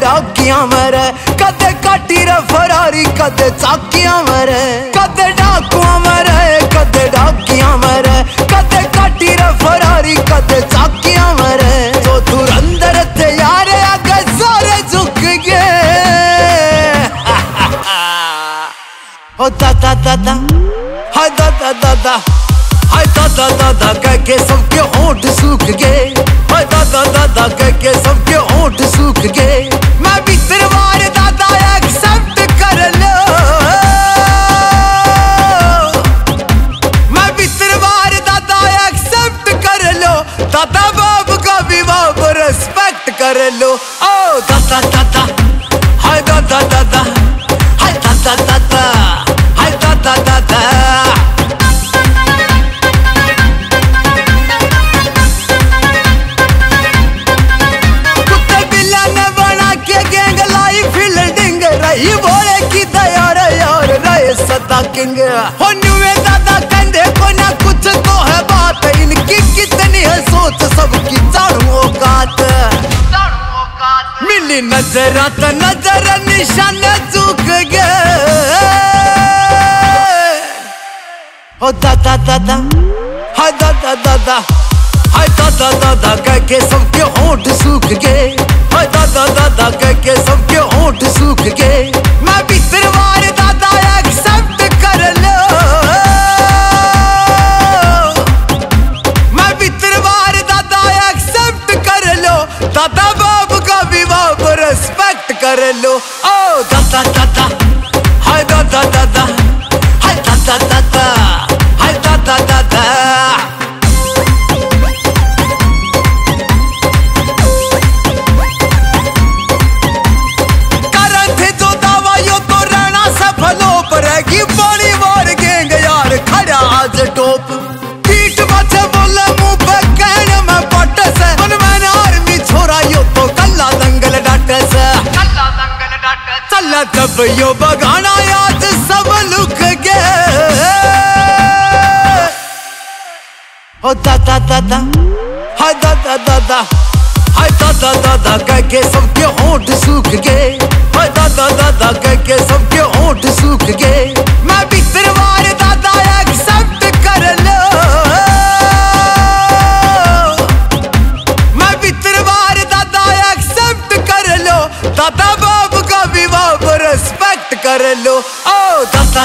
ਡਾਕੀਆਂ ਮਰੇ ਕਦੇ ਕਾਟੀ ਰ ਫਰਾਰੀ ਕਦੇ ਚਾਕੀਆਂ ਮਰੇ ਕਦੇ ਡਾਕੂਆਂ ਮਰੇ ਕਦੇ ਡਾਕੀਆਂ ਮਰੇ ਕਦੇ ਕਾਟੀ ਰ ਫਰਾਰੀ ਕਦੇ ਚਾਕੀਆਂ ਮਰੇ ਜੋ ਤੁਰੰਦਰ ਤੇ ਯਾਰ ਅਗੇ ਸਾਰੇ ਝੁਕ ਗਏ ਹੋ ਦਾ ਦਾ ਦਾ ਦਾ ਹਾਏ ਦਾ ਦਾ ਦਾ ਦਾ हाय दादा दादा कह के सबके ओठ सूख गए हाय दादा दादा कह के सबके ओठ सूख गए सदा किंग हो न्यूए दादा कंधे को ना कुछ तो है बात। इनकी कितनी है सोच, सबकी चाड़ू औकात मिली नज़र तो नज़र, निशान चूक गए। ओ दादा दादा, हाय दादा दादा, हाय दादा दादा, कह के सबके होंठ सूख गए। हाय दादा दादा, कह के सबके रेस्पेक्ट कर लो। ओ दादा दादा। हाय दादा दादा। जब यो बगाना याद सब लुक गए। ओ दादा दादा हाय दादा दादा हाय दादा दादा कह के सबके होंठ सूख गए। हाय दादा दादा कह के सबके होंठ सूख गए। कर लो। ओ दादा